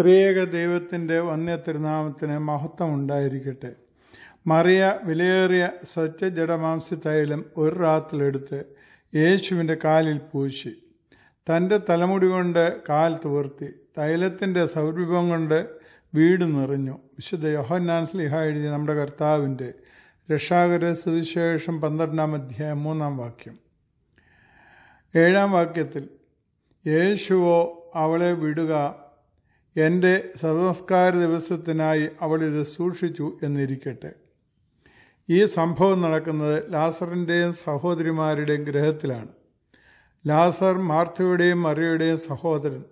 ത്രിയേക ദൈവത്തിന്റെ വന്യ തിരുനാമത്തിന് മഹത്വം ഉണ്ടായിരിക്കട്ടെ. മറിയ വിലയേറിയ സ്വച്ഛ ജഡമാംസി തൈലം ഒരു റാത്തിലെടുത്ത് യേശുവിന്റെ കാലിൽ പൂശി. തന്റെ തലമുടി കൊണ്ട് കാൽ തുവർത്തി. തൈലത്തിന്റെ സൗരഭ്യം കൊണ്ട് വീട് നിറഞ്ഞു. വിശുദ്ധ യോഹന്നാൻ സ്ലിഹ എഴുതിയ നമ്മുടെ കർത്താവിന്റെ രക്ഷാകര സുവിശേഷം പന്ത്രണ്ടാം അധ്യായം മൂന്നാം വാക്യം. ഏഴാം വാക്യത്തിൽ യേശുവോ അവളെ വിടുക എന്റെ സംസ്കാര ദിവസത്തിനായി അവൾ ഇത് സൂക്ഷിച്ചു എന്നിരിക്കട്ടെ. ഈ സംഭവം നടക്കുന്നത് ലാസറിന്റെയും സഹോദരിമാരുടെയും ഗ്രഹത്തിലാണ്. ലാസർ മാർത്തയുടെയും മറിയയുടെയും സഹോദരൻ.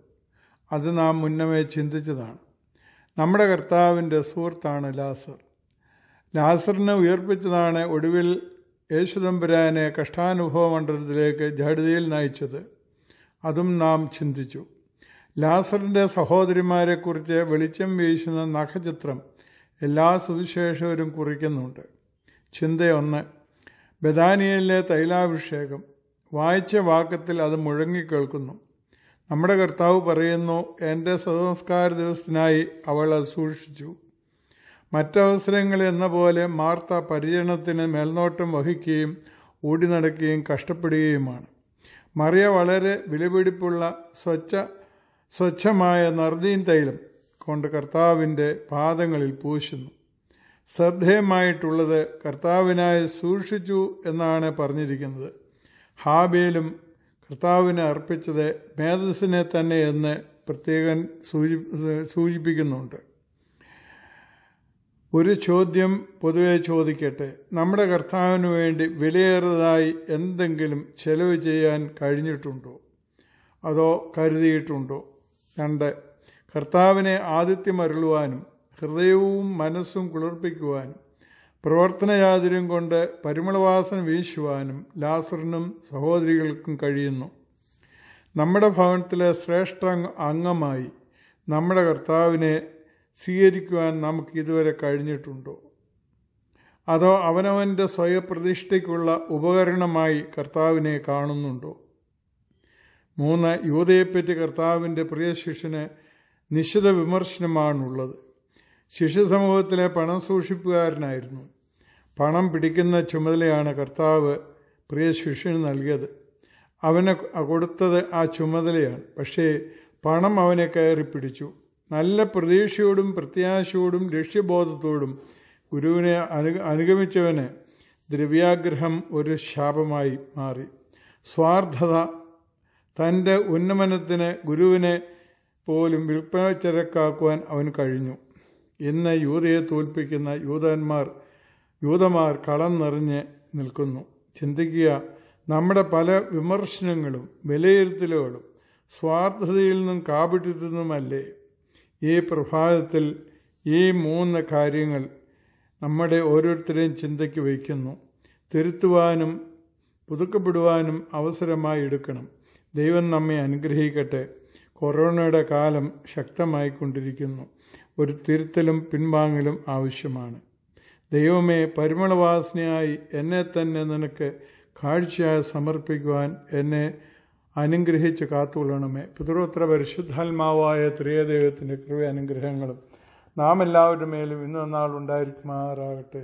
അത് നാം മുന്നമേ ചിന്തിച്ചതാണ്. നമ്മുടെ കർത്താവിന്റെ സുഹൃത്താണ് ലാസർ. ലാസറിനെ ഉയർപ്പിച്ചതാണ് ഒടുവിൽ യേശുദമ്പുരാനെ കഷ്ടാനുഭവ മണ്ഡലത്തിലേക്ക് ജഡിതയിൽ നയിച്ചത്. അതും നാം ചിന്തിച്ചു. ലാസറിന്റെ സഹോദരിമാരെക്കുറിച്ച് വെളിച്ചം വീശുന്ന നഖചിത്രം എല്ലാ സുവിശേഷവരും കുറിക്കുന്നുണ്ട്. ചിന്തയൊന്ന് ബദാനിയയിലെ തൈലാഭിഷേകം. വായിച്ച വാക്കത്തിൽ അത് മുഴങ്ങിക്കേൾക്കുന്നു. നമ്മുടെ കർത്താവ് പറയുന്നു എന്റെ സംസ്കാര ദിവസത്തിനായി അവൾ അത് സൂക്ഷിച്ചു. മറ്റവസരങ്ങളിൽ എന്ന പോലെ മാർത്ത പരിചരണത്തിന് മേൽനോട്ടം വഹിക്കുകയും ഓടി നടക്കുകയും കഷ്ടപ്പെടുകയുമാണ്. മറിയ വളരെ വിലപിടിപ്പുള്ള സ്വച്ഛ സ്വച്ഛമായ നർദീൻ തൈലം കൊണ്ട് കർത്താവിന്റെ പാദങ്ങളിൽ പൂശുന്നു. ശ്രദ്ധേയമായിട്ടുള്ളത് കർത്താവിനായി സൂക്ഷിച്ചു എന്നാണ് പറഞ്ഞിരിക്കുന്നത്. ഹാബേലും കർത്താവിനെ അർപ്പിച്ചത് മേധസ്സിനെ തന്നെ എന്ന് പ്രത്യേകൻ സൂചി സൂചിപ്പിക്കുന്നുണ്ട്. ഒരു ചോദ്യം പൊതുവെ ചോദിക്കട്ടെ. നമ്മുടെ കർത്താവിന് വേണ്ടി വിലയേറിയതായി എന്തെങ്കിലും ചെലവ് ചെയ്യാൻ കഴിഞ്ഞിട്ടുണ്ടോ? അതോ കരുതിയിട്ടുണ്ടോ? രണ്ട് കർത്താവിനെ ആദിത്യം അരുളുവാനും ഹൃദയവും മനസ്സും കുളിർപ്പിക്കുവാനും പ്രവർത്തനയാതിരും കൊണ്ട് പരിമളവാസന വീശുവാനും ലാസറിനും സഹോദരികൾക്കും കഴിയുന്നു. നമ്മുടെ ഭവനത്തിലെ ശ്രേഷ്ഠ അംഗമായി നമ്മുടെ കർത്താവിനെ സ്വീകരിക്കുവാൻ നമുക്ക് ഇതുവരെ കഴിഞ്ഞിട്ടുണ്ടോ? അതോ അവനവന്റെ സ്വയപ്രതിഷ്ഠയ്ക്കുള്ള ഉപകരണമായി കർത്താവിനെ കാണുന്നുണ്ടോ? മൂന്ന് യുവതയെപ്പറ്റി കർത്താവിന്റെ പ്രിയ ശിഷ്യന് നിശ്ചിത വിമർശനമാണുള്ളത്. ശിശു സമൂഹത്തിലെ പണം സൂക്ഷിപ്പുകാരനായിരുന്നു. പണം പിടിക്കുന്ന ചുമതലയാണ് കർത്താവ് പ്രിയ ശിഷ്യന് നൽകിയത്. അവന് കൊടുത്തത് ആ ചുമതലയാണ്. പക്ഷേ പണം അവനെ കയറി പിടിച്ചു. നല്ല പ്രതീക്ഷയോടും പ്രത്യാശയോടും ലക്ഷ്യബോധത്തോടും ഗുരുവിനെ അനു അനുഗമിച്ചവന് ദ്രവ്യാഗ്രഹം ഒരു ശാപമായി മാറി. സ്വാർത്ഥത തന്റെ ഉന്നമനത്തിന് ഗുരുവിനെ പോലും വിൽപ്പന അവൻ കഴിഞ്ഞു. ഇന്ന് യൂതയെ തോൽപ്പിക്കുന്ന യൂതന്മാർ യൂതമാർ കളം നിറഞ്ഞ് നിൽക്കുന്നു. ചിന്തിക്കുക നമ്മുടെ പല വിമർശനങ്ങളും വിലയിരുത്തലുകളും സ്വാർത്ഥതയിൽ നിന്നും നിന്നുമല്ലേ ഈ പ്രഭാതത്തിൽ ഈ മൂന്ന് കാര്യങ്ങൾ നമ്മുടെ ഓരോരുത്തരെയും ചിന്തയ്ക്ക് വയ്ക്കുന്നു. തിരുത്തുവാനും പുതുക്കപ്പെടുവാനും അവസരമായി എടുക്കണം. ദൈവം നമ്മെ അനുഗ്രഹിക്കട്ടെ. കൊറോണയുടെ കാലം ശക്തമായി കൊണ്ടിരിക്കുന്നു ഒരു തിരുത്തലും പിൻവാങ്ങലും ആവശ്യമാണ്. ദൈവമേ പരിമളവാസനയായി എന്നെ തന്നെ നിനക്ക് കാഴ്ചയായി സമർപ്പിക്കുവാൻ എന്നെ അനുഗ്രഹിച്ച് കാത്തുകൊള്ളണമേ. പിതൃത്ര പരിശുദ്ധാത്മാവായ ത്രിയദൈവത്തിന്റെ കൃപ അനുഗ്രഹങ്ങളും നാം എല്ലാവരുടെ മേലും ഇന്ന് നാളുണ്ടായിരിക്കുമാറാകട്ടെ